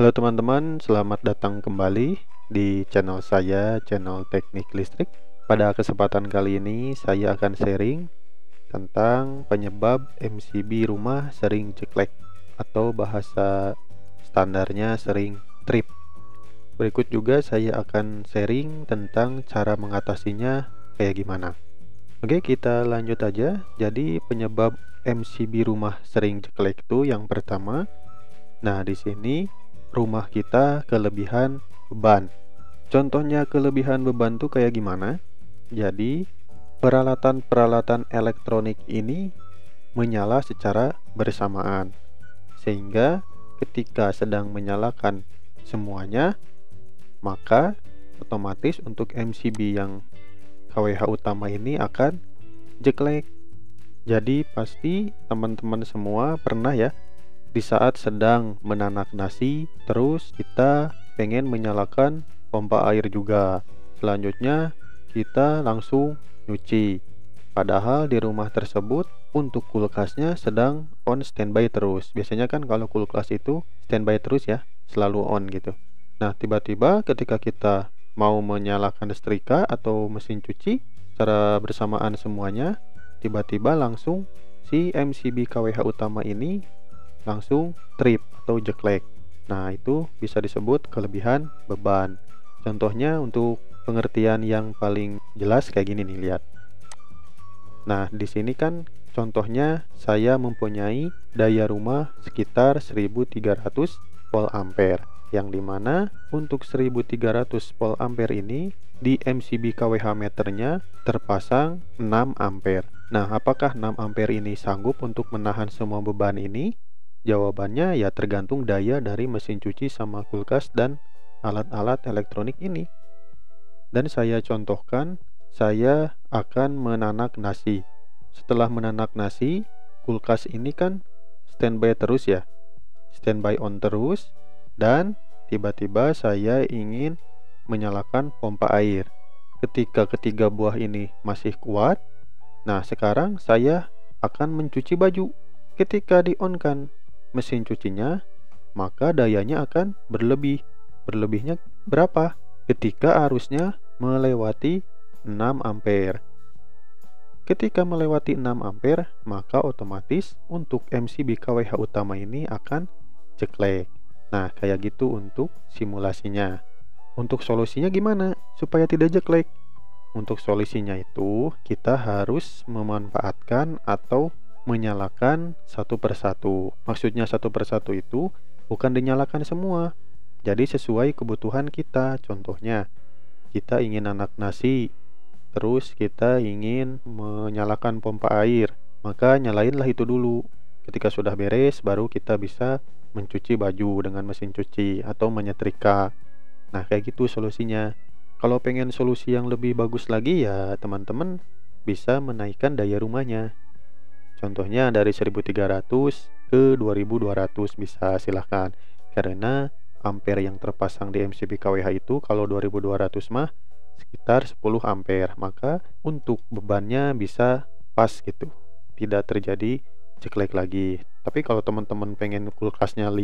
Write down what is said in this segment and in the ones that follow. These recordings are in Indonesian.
Halo teman-teman, selamat datang kembali di channel saya, channel Teknik Listrik. Pada kesempatan kali ini saya akan sharing tentang penyebab MCB rumah sering jeklek atau bahasa standarnya sering trip. Berikut juga saya akan sharing tentang cara mengatasinya kayak gimana. Oke, kita lanjut aja. Jadi penyebab MCB rumah sering jeklek itu yang pertama Nah, di sini rumah kita kelebihan beban. Contohnya kelebihan beban tuh kayak gimana? Jadi, peralatan-peralatan elektronik ini menyala secara bersamaan. Sehingga ketika sedang menyalakan semuanya, maka otomatis untuk MCB yang KWH utama ini akan jeklek. Jadi pasti teman-teman semua pernah ya di saat sedang menanak nasi, terus kita pengen menyalakan pompa air juga. Selanjutnya, kita langsung nyuci. Padahal di rumah tersebut untuk kulkasnya sedang on standby terus. Biasanya kan kalau kulkas itu standby terus ya, selalu on gitu. Nah, tiba-tiba ketika kita mau menyalakan setrika atau mesin cuci secara bersamaan semuanya, tiba-tiba langsung si MCB KWH utama ini langsung trip atau jeklek. Nah, itu bisa disebut kelebihan beban. Contohnya untuk pengertian yang paling jelas kayak gini nih, lihat. Nah, di sini kan contohnya saya mempunyai daya rumah sekitar 1300 volt ampere yang di mana untuk 1300 volt ampere ini di MCB KWH meternya terpasang 6 ampere. Nah, apakah 6 ampere ini sanggup untuk menahan semua beban ini? Jawabannya ya tergantung daya dari mesin cuci sama kulkas dan alat-alat elektronik ini. Dan saya contohkan, saya akan menanak nasi. Setelah menanak nasi, kulkas ini kan standby terus ya. Standby on terus dan tiba-tiba saya ingin menyalakan pompa air. Ketika ketiga buah ini masih kuat, nah sekarang saya akan mencuci baju. Ketika di-on-kan, mesin cucinya, maka dayanya akan berlebih. Berlebihnya berapa? Ketika arusnya melewati 6 ampere. Ketika melewati 6 ampere, maka otomatis untuk MCB KWH utama ini akan jeklek. Nah, kayak gitu untuk simulasinya. Untuk solusinya gimana supaya tidak jeklek? Untuk solusinya itu kita harus memanfaatkan atau menyalakan satu persatu. Maksudnya satu persatu itu bukan dinyalakan semua. Jadi sesuai kebutuhan kita. Contohnya, kita ingin anak nasi, terus kita ingin menyalakan pompa air, maka nyalainlah itu dulu. Ketika sudah beres, baru kita bisa mencuci baju dengan mesin cuci atau menyetrika. Nah, kayak gitu solusinya. Kalau pengen solusi yang lebih bagus lagi ya teman-teman bisa menaikkan daya rumahnya. Contohnya dari 1300 ke 2200 bisa silahkan. Karena ampere yang terpasang di MCB KWH itu kalau 2200 mah sekitar 10 ampere. Maka untuk bebannya bisa pas gitu tidak terjadi ceklek lagi. Tapi kalau teman-teman pengen kulkasnya 5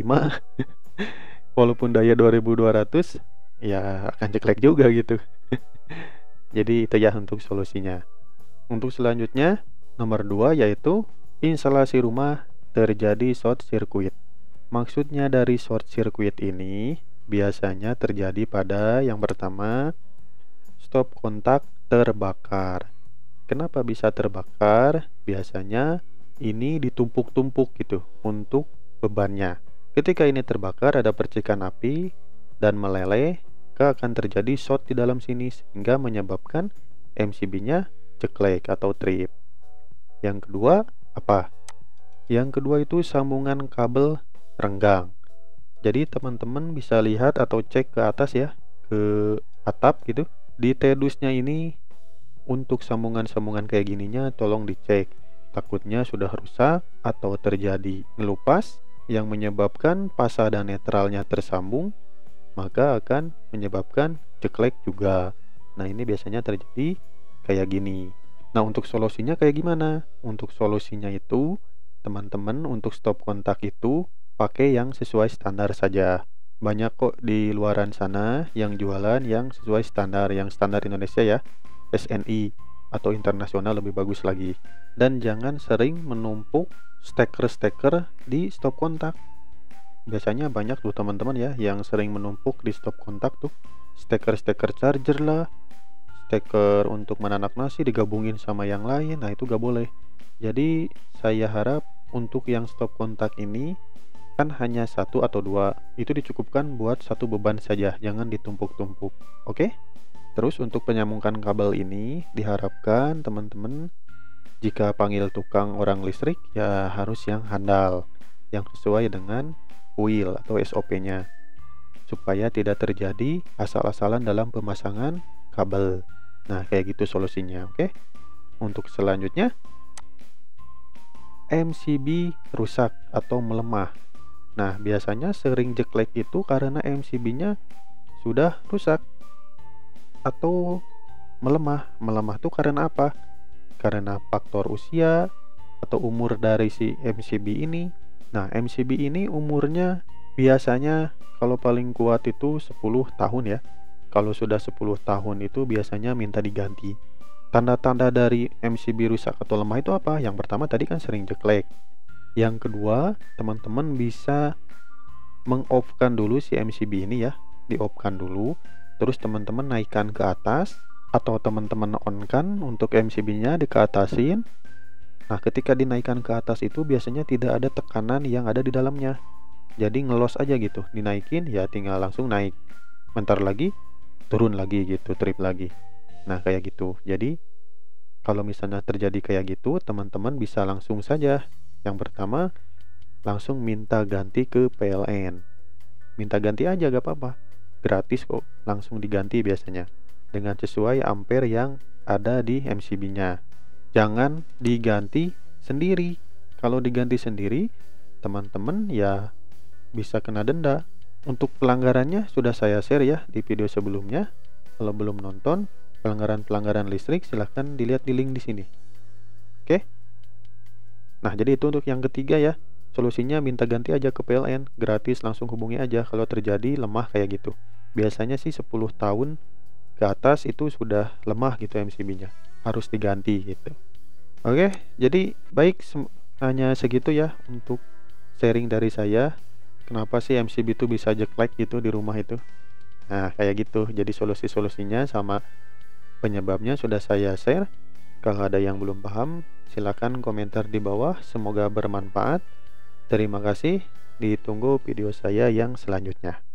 walaupun daya 2200 ya akan ceklek juga gitu. Jadi itu ya untuk solusinya. Untuk selanjutnya Nomor 2 yaitu instalasi rumah terjadi short circuit. Maksudnya dari short circuit ini biasanya terjadi pada yang pertama stop kontak terbakar. Kenapa bisa terbakar? Biasanya ini ditumpuk-tumpuk gitu untuk bebannya. Ketika ini terbakar ada percikan api dan meleleh, akan terjadi short di dalam sini sehingga menyebabkan MCB-nya ceklek atau trip. Yang kedua apa? Yang kedua itu sambungan kabel renggang. Jadi teman-teman bisa lihat atau cek ke atas ya, ke atap gitu. Di tedusnya ini untuk sambungan-sambungan kayak gininya tolong dicek. Takutnya sudah rusak atau terjadi ngelupas yang menyebabkan pasa dan netralnya tersambung, maka akan menyebabkan ceklek juga. Nah, ini biasanya terjadi kayak gini. Nah, untuk solusinya kayak gimana? Untuk solusinya itu, teman-teman untuk stop kontak itu pakai yang sesuai standar saja. banyak kok di luaran sana yang jualan yang sesuai standar yang standar Indonesia ya SNI atau internasional lebih bagus lagi dan jangan sering menumpuk steker-steker di stop kontak biasanya banyak tuh teman-teman ya yang sering menumpuk di stop kontak tuh steker-steker charger lah steker untuk menanak nasi digabungin sama yang lain nah itu gak boleh. Jadi saya harap untuk yang stop kontak ini kan hanya satu atau dua itu dicukupkan buat satu beban saja jangan ditumpuk-tumpuk oke? Terus untuk penyambungkan kabel ini diharapkan teman-teman jika panggil tukang orang listrik ya harus yang handal yang sesuai dengan wheel atau SOP nya supaya tidak terjadi asal-asalan dalam pemasangan kabel nah kayak gitu solusinya oke untuk selanjutnya MCB rusak atau melemah Nah, biasanya sering jelek itu karena MCB-nya sudah rusak atau melemah. Melemah itu karena apa? Karena faktor usia atau umur dari si MCB ini. Nah, MCB ini umurnya biasanya kalau paling kuat itu 10 tahun ya. Kalau sudah 10 tahun itu biasanya minta diganti. Tanda-tanda dari MCB rusak atau lemah itu apa? Yang pertama tadi kan sering jelek. Yang kedua teman-teman bisa mengoffkan dulu si MCB ini ya. Di offkan dulu. Terus teman-teman naikkan ke atas atau teman-teman on kan untuk MCB nya dikeatasin nah ketika dinaikkan ke atas itu biasanya tidak ada tekanan yang ada di dalamnya. Jadi ngelos aja gitu. Dinaikin ya tinggal langsung naik. Bentar lagi turun lagi gitu trip lagi nah kayak gitu jadi kalau misalnya terjadi kayak gitu teman-teman bisa langsung saja yang pertama, langsung minta ganti ke PLN. Minta ganti aja gak apa-apa. Gratis kok, langsung diganti biasanya. Dengan sesuai ampere yang ada di MCB-nya. Jangan diganti sendiri. Kalau diganti sendiri, teman-teman ya bisa kena denda. Untuk pelanggarannya sudah saya share ya di video sebelumnya. Kalau belum nonton, pelanggaran-pelanggaran listrik silahkan dilihat di link di sini. Oke? Nah, jadi itu untuk yang ketiga ya. Solusinya minta ganti aja ke PLN, gratis langsung hubungi aja kalau terjadi lemah kayak gitu. Biasanya sih 10 tahun ke atas itu sudah lemah gitu MCB-nya. Harus diganti gitu. Oke, jadi baik hanya segitu ya untuk sharing dari saya. Kenapa sih MCB itu bisa jelek gitu di rumah itu? Nah, kayak gitu. Jadi solusi-solusinya sama penyebabnya sudah saya share. Kalau ada yang belum paham, silakan komentar di bawah. Semoga bermanfaat. Terima kasih. Ditunggu video saya yang selanjutnya.